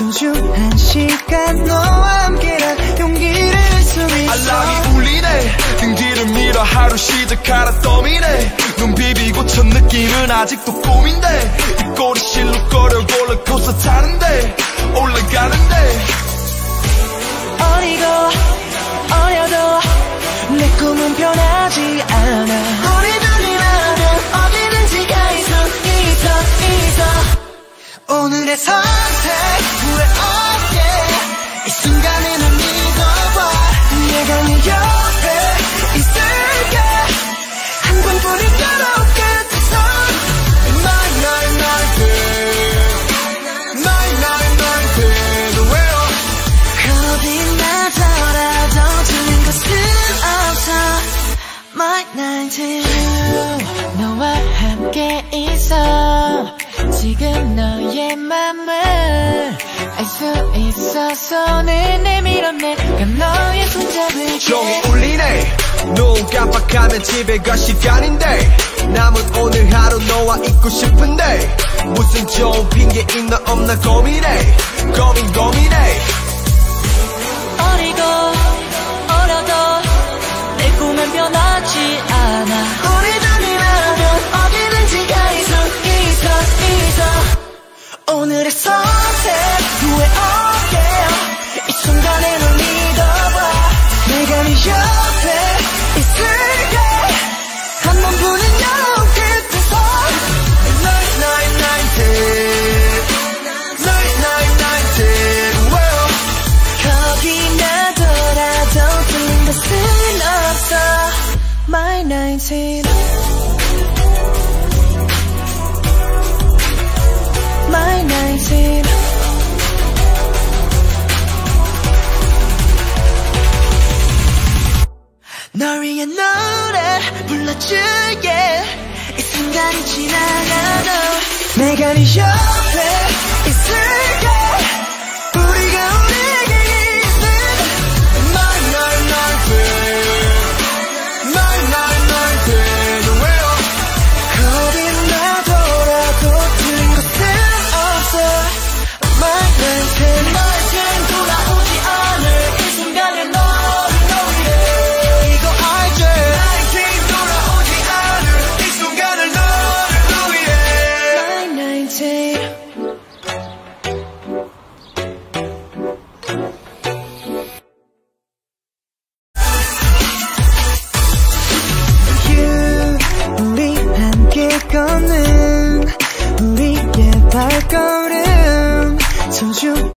소중한 시간 너와 함께란 용기를 수 있어 알람이 울리네. 등 뒤를 밀어 하루 시작하라 떠미네. 눈 비비고 첫 느낌은 아직도 꿈인데. 이 꼬리 실룩거려 롤러코스터 타는데. 올라가는데. 어리고 어려도 내 꿈은 변하지 않아. 우리 둘이라면 어디든지 갈수 있어 있어. 오늘의 선택 19 너와 함께 있어. 지금 너의 맘을 알 수 있어 손을 내밀어 내가 너의 손잡을게 종이 울리네. 눈 깜빡하면 집에 갈 시간인데. 남은 오늘 하루 너와 있고 싶은데. 무슨 좋은 핑계 있나 없나 고민해. 고민 고민해. 어리고 나더라도 틀린 것은 없어 My 19 My 19 널 위해 노래 불러줄게. 이 순간이 지나가도 내가 네 옆에 있을 걷는